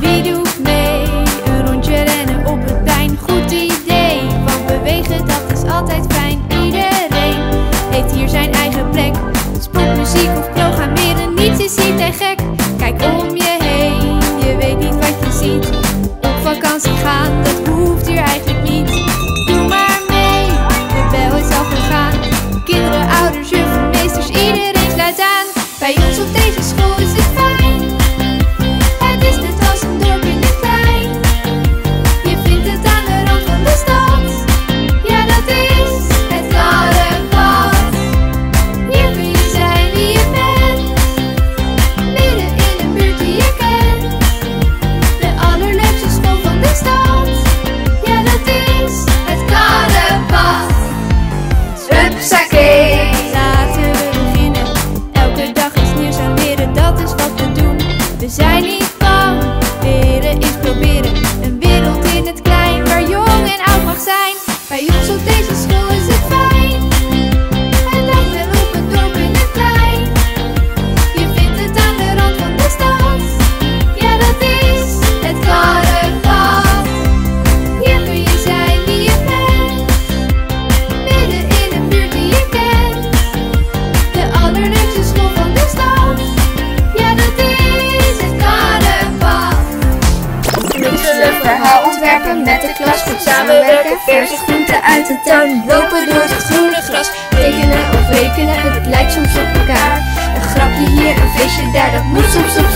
Wie doet mee? Een rondje rennen op het plein, goed idee. Want bewegen dat is altijd fijn. Iedereen heeft hier zijn eigen plek. Sport, muziek of programmeren, niets is hier te gek. Kijk om je heen, je weet niet wat je ziet. Op vakantie gaan, Zij Verhaal ontwerpen met de klas. Goed samenwerken, verse groenten uit de tuin. Lopen door het groene gras. Tekenen of rekenen, het lijkt soms op elkaar. Een grapje hier, een feestje daar, dat moet soms op